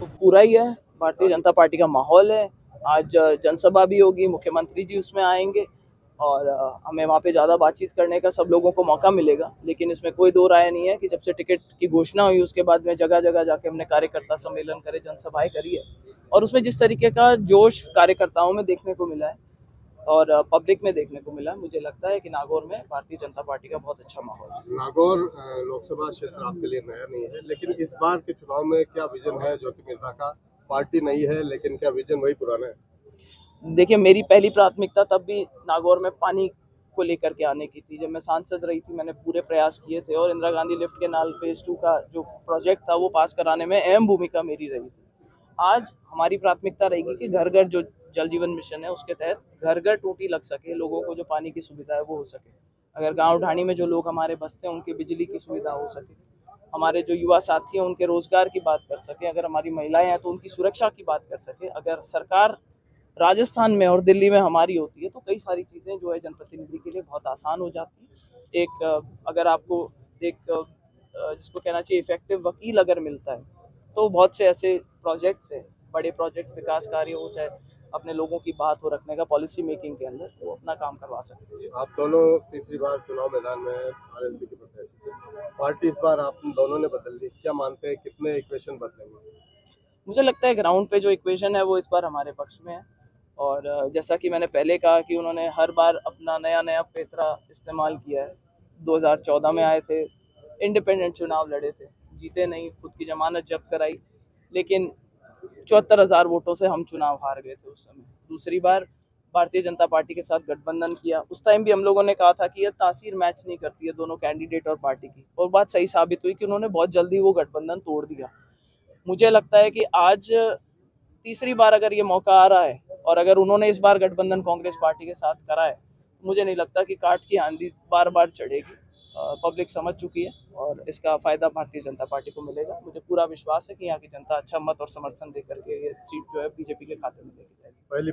तो पूरा ही है। भारतीय जनता पार्टी का माहौल है। आज जनसभा भी होगी, मुख्यमंत्री जी उसमें आएँगे और हमें वहाँ पे ज़्यादा बातचीत करने का सब लोगों को मौका मिलेगा। लेकिन इसमें कोई दो राय नहीं है कि जब से टिकट की घोषणा हुई, उसके बाद में जगह जगह जाके हमने कार्यकर्ता सम्मेलन करे, जनसभाएँ करी है। और उसमें जिस तरीके का जोश कार्यकर्ताओं में देखने को मिला है और पब्लिक में देखने को मिला मुझे लगता है कि नागौर में भारतीय जनता पार्टी का बहुत अच्छा माहौल है। नागौर लोकसभा क्षेत्र आपके लिए नया नहीं है, लेकिन इस बार के चुनाव में क्या विजन है ज्योति मिर्ज़ा का? पार्टी नहीं है, लेकिन क्या विजन वही पुराना है? देखिए, मेरी पहली प्राथमिकता तब भी नागौर में पानी को लेकर के आने की थी। जब मैं सांसद रही थी, मैंने पूरे प्रयास किए थे और इंदिरा गांधी लिफ्ट के नाल फ़ेज़ टू का जो प्रोजेक्ट था, वो पास कराने में अहम भूमिका मेरी रही थी। आज हमारी प्राथमिकता रहेगी कि घर घर जो जल जीवन मिशन है, उसके तहत घर घर टूटी लग सके, लोगों को जो पानी की सुविधा है, वो हो सके। अगर गाँव ढाणी में जो लोग हमारे बसते हैं, उनकी बिजली की सुविधा हो सके। हमारे जो युवा साथी हैं, उनके रोज़गार की बात कर सकें, अगर हमारी महिलाएँ हैं तो उनकी सुरक्षा की बात कर सकें। अगर सरकार राजस्थान में और दिल्ली में हमारी होती है तो कई सारी चीज़ें जो है जनप्रतिनिधि के लिए बहुत आसान हो जाती है। एक, अगर आपको एक जिसको कहना चाहिए इफ़ेक्टिव वकील अगर मिलता है तो बहुत से ऐसे प्रोजेक्ट्स हैं, बड़े प्रोजेक्ट्स विकास कार्य हो, चाहे अपने लोगों की बात हो रखने का पॉलिसी मेकिंग के अंदर, वो अपना काम करवा सकते हैं। आप दोनों तीसरी बार चुनाव मैदान में आरएलपी के प्रत्याशी पार्टी इस बार आप दोनों ने बदल ली क्या मानते हैं, कितने इक्वेशन बदलेंगे? मुझे लगता है ग्राउंड पे जो इक्वेशन है, वो इस बार हमारे पक्ष में है। और जैसा कि मैंने पहले कहा कि उन्होंने हर बार अपना नया नया पेतरा इस्तेमाल किया है। 2014 में आए थे इंडिपेंडेंट चुनाव लड़े थे। जीते नहीं, खुद की जमानत जब्त कराई। लेकिन चौहत्तर हज़ार वोटों से हम चुनाव हार गए थे उस समय। दूसरी बार भारतीय जनता पार्टी के साथ गठबंधन किया। उस टाइम भी हम लोगों ने कहा था कि यह तासीर मैच नहीं करती है दोनों कैंडिडेट और पार्टी की। और बात सही साबित हुई कि उन्होंने बहुत जल्दी वो गठबंधन तोड़ दिया। मुझे लगता है कि आज तीसरी बार अगर ये मौका आ रहा है और अगर उन्होंने इस बार गठबंधन कांग्रेस पार्टी के साथ करा है तो मुझे नहीं लगता कि काट की आंधी बार बार चढ़ेगी पब्लिक समझ चुकी है और इसका फ़ायदा भारतीय जनता पार्टी को मिलेगा। मुझे पूरा विश्वास है कि यहाँ की जनता अच्छा मत और समर्थन देकर के ये सीट जो है बीजेपी के खाते में लेके जाएगी।